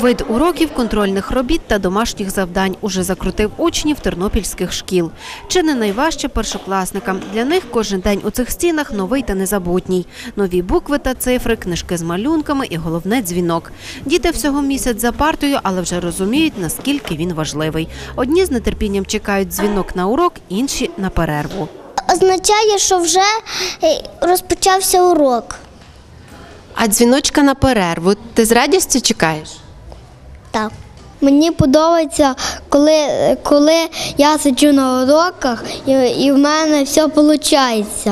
Вид уроків, контрольних робіт та домашніх завдань уже закрутив учнів тернопільських шкіл. Чи не найважче першокласникам? Для них кожен день у цих стінах новий та незабутній. Нові букви та цифри, книжки з малюнками і головне дзвінок. Діти всього місяць за партою, але вже розуміють, наскільки він важливий. Одні з нетерпінням чекають дзвінок на урок, інші на перерву. означає, що вже е, розпочався урок. А дзвіночка на перерву ти з радістю чекаєш? Так. Мені подобається, коли, коли я сиджу на уроках і, і в мене все виходить.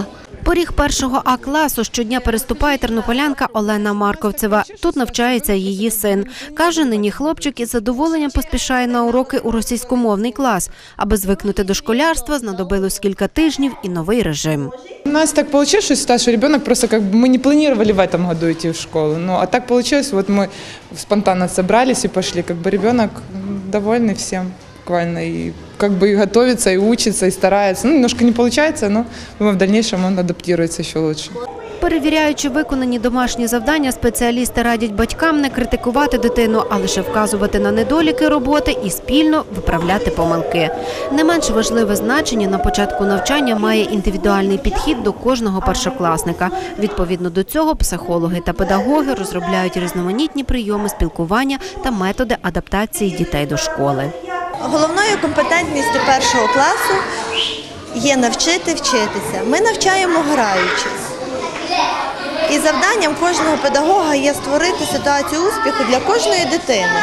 Поріг першого А класу щодня переступає тернополянка Олена Марковцева. Тут навчається її син. Каже, нині хлопчик із задоволенням поспішає на уроки у російськомовний клас. Аби звикнути до школярства, знадобилось кілька тижнів і новий режим. У нас так получилось, что, ситуация, что ребенок просто как бы мы не планировали в этом году идти в школу. Ну, а так получилось, вот мы спонтанно собрались и пошли. Как бы ребенок м, довольный всем буквально. И как бы и готовится, и учится, и старается. Ну, немножко не получается, но думаю, в дальнейшем он адаптируется еще лучше. Перевіряючи виконані домашні завдання, спеціалісти радять батькам не критикувати дитину, а лише вказувати на недоліки роботи і спільно виправляти помилки. Не менш важливе значення на початку навчання має індивідуальний підхід до кожного першокласника. Відповідно до цього, психологи та педагоги розробляють різноманітні прийоми спілкування та методи адаптації дітей до школи. Головною компетентністю першого класу є навчити вчитися. Ми навчаємо граючись. І завданням кожного педагога є створити ситуацію успіху для кожної дитини,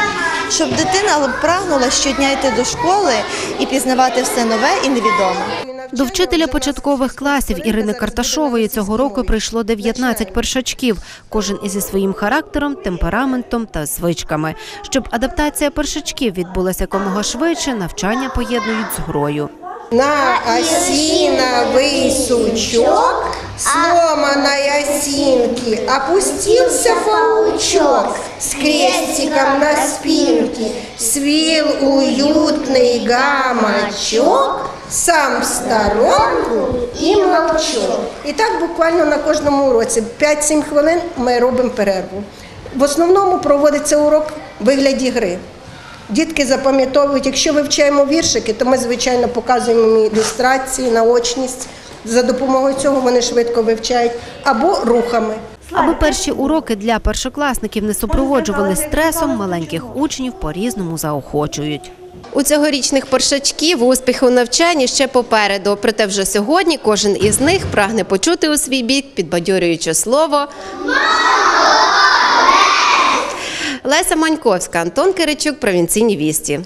щоб дитина прагнула щодня йти до школи і пізнавати все нове і невідоме. До вчителя початкових класів Ірини Карташової цього року прийшло 19 першачків, кожен із своїм характером, темпераментом та звичками. Щоб адаптація першачків відбулася якомога швидше, навчання поєднують з грою. На осиновый сучок сломанной осинки опустился паучок с крестиком на спинке, свил уютный гамачок, сам в сторонку і мовчок. І так буквально на кожному уроці 5-7 хвилин ми робимо перерву. В основному проводиться урок в вигляді гри. Дітки запам'ятовують, якщо вивчаємо віршики, то ми, звичайно, показуємо ілюстрації, наочність. За допомогою цього вони швидко вивчають або рухами. Аби перші уроки для першокласників не супроводжували стресом, маленьких учнів по-різному заохочують. У цьогорічних першачків успіх у навчанні ще попереду. Проте вже сьогодні кожен із них прагне почути у свій бік підбадьорююче слово. Леся Маньковська, Антон Киричук, провінційні вісті.